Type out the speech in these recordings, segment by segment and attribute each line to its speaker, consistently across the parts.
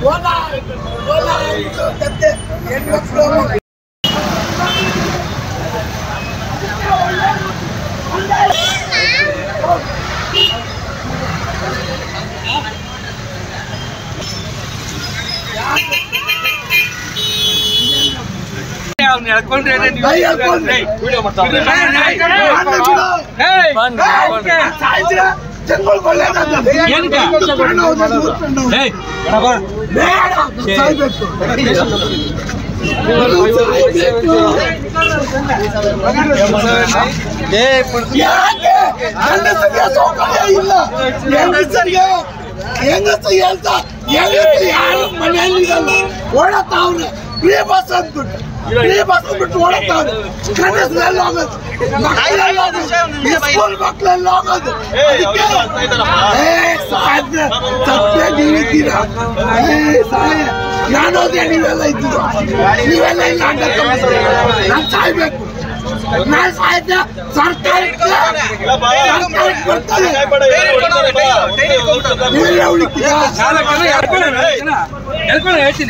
Speaker 1: बोला बोला ಇಲ್ಲ ಹೆಂಗಸರಿಗೆ ಹೆಂಗಸ ಹೇಳ್ತಾ ಹೆಂಗಸ ಯಾರು ಮನೆಯಲ್ಲಿ ಇರಲ್ಲ ಓಡತಾವ್ರೆ ಫ್ರೀ ಬಸ್ ಅಂದ್ಬಿಟ್ಟು ಫ್ರೀ ಬಸ್ ಅಂದ್ಬಿಟ್ಟು ಓಡತಾವ್ರೆ ಗಂಡಸರೆಲ್ಲ ಹೋಗೋದು ಮಕ್ಕಳೆಲ್ಲ ಹೋಗೋದು ಸ್ಕೂಲ್ ಮಕ್ಕಳೆಲ್ಲ ಹೋಗೋದು ಅದಕ್ಕೆ ಏ ಸಾಧ್ಯ ಸತ್ಯ ನೀವಿದ್ದೀರಾ ಏ ಸಾಯ ನಾನೋದೇ ನೀವೆಲ್ಲ ಇದ್ದೀರಾ ನೀವೆಲ್ಲ ಇಲ್ಲ ಅಡ್ಡ ತಗೊಂಡ್ರೆ ನಾನು ಸಾಯ್ಬೇಕು ನಾನು ಸಾಯ್ತ ಸರ್ಕಾರಕ್ಕೆ ಸರ್ಕಾರಕ್ಕೆ ಬರ್ತದೆ ನೀವೇ ಉಳಿತೀರಾ
Speaker 2: ನಾಲ್ಕನ ಎಳ್ಕೊಳ್ಳೋಣ, ಹೇಳ್ತೀನ?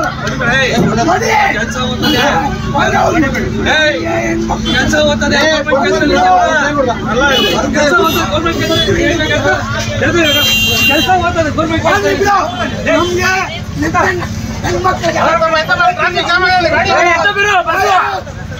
Speaker 2: ಕೆಲಸ ಓದ್ತದೆ ಕೆಲಸ ಓದ್ತದೆ ಕೆಲಸ ಓದ್ತದೆ ಕೆಲಸ ಓದ್ತದೆ ಗೌರ್ಮೆಂಟ್
Speaker 1: ಕೆಲಸ ಹೆಣ್ಮಕ್ಳಿಗೆ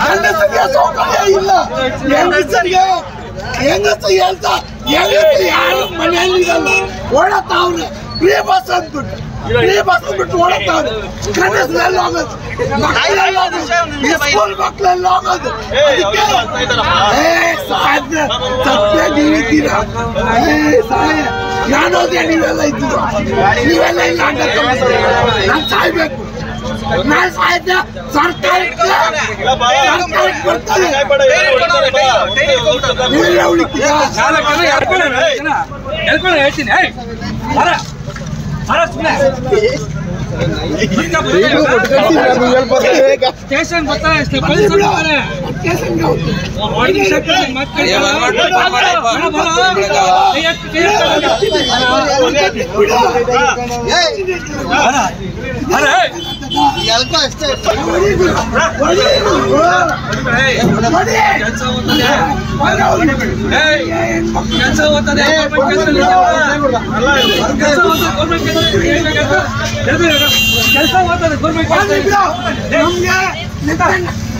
Speaker 1: ಹೆಂಗಸರಿಗೆ ಸೌಕರ್ಯ ಇಲ್ಲ ಹೆಂಗಸರಿಗೆ ಹೆಂಗಸು ಹೇಳ್ತ ಹೆಂಗಸು ಯಾರು ಮನೆಯಲ್ಲಿ ಇರಲ್ಲ ಓಡತ್ತಾವ್ರೆ ಫ್ರೀ ಬಸ್ ಅಂದ್ಬಿಟ್ಟು ಫ್ರೀ ಬಸ್ ಬಿಟ್ಟು ಓಡತ್ತಾವ್ರೆ ಕನಸಲ್ಲಿ ಹೋಗೋದು ಸ್ಕೂಲ್ ಮಕ್ಕಳಲ್ಲಿ ಹೋಗೋದು ಅದಕ್ಕೆ ಸಾಧ್ಯ ಸತ್ಯ ನೀವಿದ್ದೀರಾ ಏ ಸಾಯ ನಾನೋದೇ ನೀವೆಲ್ಲ ಇದ್ದೀರಾ ನೀವೆಲ್ಲ ಇಲ್ಲ ಅಡ್ಡ ತಗೊಂಡ್ರೆ ನಾನು ಸಾಯ್ಬೇಕು ನಾನು ಸಾಯ್ತ ಸರ್ಕಾರಕ್ಕೆ ಸರ್ಕಾರಕ್ಕೆ ಬರ್ತದೆ ನೀವೇ ಉಳಿತೀರಾ
Speaker 2: ನಾಲ್ಕನ ಎಳ್ಕೊಳ್ಳೋಣ, ಹೇಳ್ತೀನ? ಎಳ್ಕೊಳ್ಳೋಣ, ಹೇಳ್ತೀನಿ ಏಯ್ ಬರ ಬರ ಸುಮ್ನೆ ಸ್ಟೇಷನ್ ಬರ್ತಾರೆ ಅಷ್ಟೇ ಪೊಲೀಸ್ ಬರ್ತಾರೆ
Speaker 1: ಸ್ಟೇಷನ್ಗೆ ಹೋಗ್ತೀನಿ.
Speaker 2: ಒಂದು ನಿಮಿಷ ಕೊಡಿ, ಮತ್ತೆ ಬರ, ಬರ, ಬರ. ಕೈ ಎತ್ತು, ಕೈ ಎತ್ತು.
Speaker 1: ಬಿಡು.
Speaker 2: ಬರ. ಬರ, ಏಯ್.
Speaker 1: ಹೊಡಿ ಬಿಡು. ಹೊಡಿ ಬಿಡು.
Speaker 2: ಏಯ್,
Speaker 1: ಹೊಡಿ.
Speaker 2: ಕೆಲ್ಸ ಹೋಗ್ತದೆ.
Speaker 1: ಹೊಡಿ ಬಿಡು.
Speaker 2: ಏಯ್, ಕೆಲ್ಸ ಹೋಗ್ತದೆ, ಗೌರ್ಮೆಂಟ್